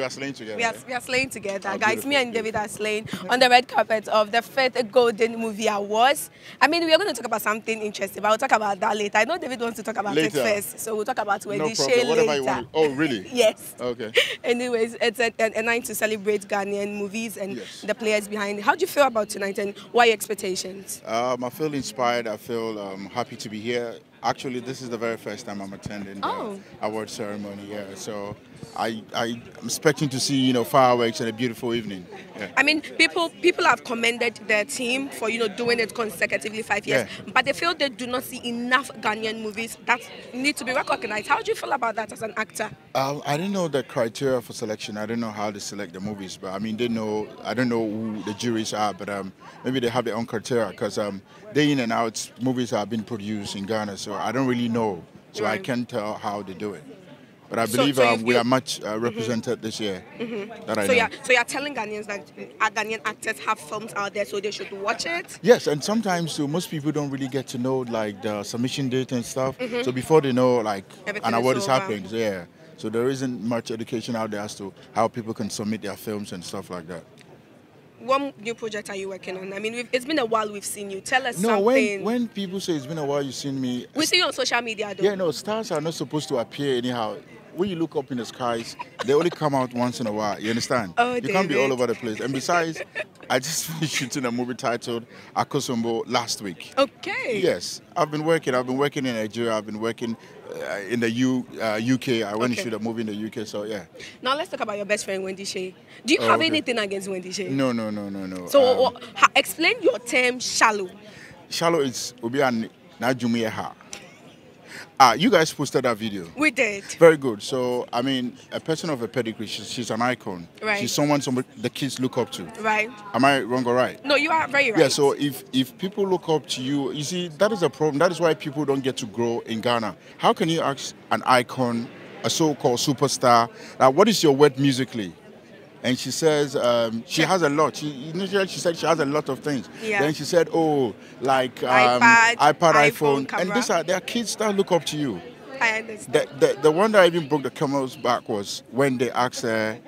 We are slaying together. We are, we are slaying together, Oh, guys. Me and David are slaying on the red carpet of the fifth Golden Movie Awards. I mean, we are going to talk about something interesting, but we'll talk about that later. I know David wants to talk about Later. it first, so we'll talk about no Wendy problem. Whatever later. you want. Oh, really? Yes. Okay. Anyways, it's a, a, a night to celebrate Ghanaian movies and Yes. the players behind it. How do you feel about tonight and what are your expectations? Um, I feel inspired. I feel um, happy to be here. Actually, this is the very first time I'm attending the Oh. award ceremony. Yeah, so I I am expecting to see you know fireworks and a beautiful evening. Yeah. I mean, people people have commended their team for you know doing it consecutively five years, Yeah. but they feel they do not see enough Ghanaian movies that need to be recognized. How do you feel about that as an actor? Um, I didn't know the criteria for selection. I don't know how they select the movies, but I mean, they know. I don't know who the juries are, but um, maybe they have their own criteria because um, day in and out movies are being produced in Ghana, so I don't really know. So I can't tell how they do it. But I believe so um, you've- we are much uh, represented this year. That I So know. yeah, so you're telling Ghanaians that uh, Ghanaian actors have films out there, so they should watch it. Yes, and sometimes too, most people don't really get to know like the submission date and stuff. So before they know like Mm-hmm. Everything an award is over. happening, so yeah. So there isn't much education out there as to how people can submit their films and stuff like that. What new project are you working on? I mean, we've, it's been a while we've seen you. Tell us No, something. when when people say it's been a while you've seen me, we see you on social media, though. yeah, no, stars are not supposed to appear anyhow. When you look up in the skies, they only come out once in a while. You understand? Oh, you can't be all over the place. And besides, I just finished shooting a movie titled Akosombo last week. Okay. Yes, I've been working. I've been working in Nigeria. I've been working uh, in the U, uh, UK. I went Okay. to shoot a movie in the UK. So yeah. Now let's talk about your best friend Wendy Shay. Do you Oh, have okay. anything against Wendy Shay? No, no, no, no, no. So um, explain your term shallow. shallow is obi an ha. Ah, you guys posted that video. We did. Very good. So I mean, a person of a pedigree. She's, she's an icon. Right. She's someone some the kids look up to. Right. Am I wrong or right? No, you are very right. Yeah, so if if people look up to you, you see that is a problem. That is why people don't get to grow in Ghana. How can you ask an icon, a so-called superstar, uh, what is your word musically? And she says um, she has a lot. She initially she said she has a lot of things. Yeah. Then she said, oh, like um, iPad, iPad, iPhone, iPhone, and these are there kids that look up to you. I understand. The, the, the one that even broke the camel's back was when they asked her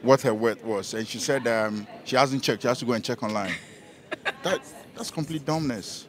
what her worth was, and she said um, she hasn't checked. She has to go and check online. that that's complete dumbness.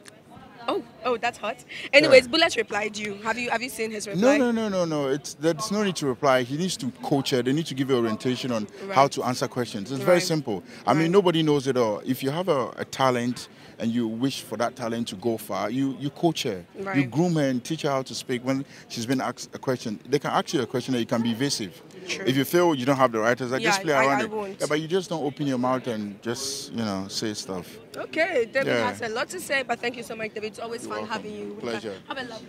Oh, that's hot. Anyways, Bullet replied you. Have you have you seen his reply? no, no, no, no. No. It's there's no need to reply. He needs to coach her. They need to give you orientation on how to answer questions. It's very simple. I Right. mean, nobody knows it all. If you have a, a talent and you wish for that talent to go far, you you coach her. You groom her and teach her how to speak. When she's been asked a question, they can ask you a question that you can be evasive. True. If you feel you don't have the right answer, Yeah, just play around I it. won't. Yeah, but you just don't open your mouth and just you know say stuff. Okay, David Yeah. has a lot to say, but thank you so much, David. It's always fun welcome. having you. Pleasure. Have a lovely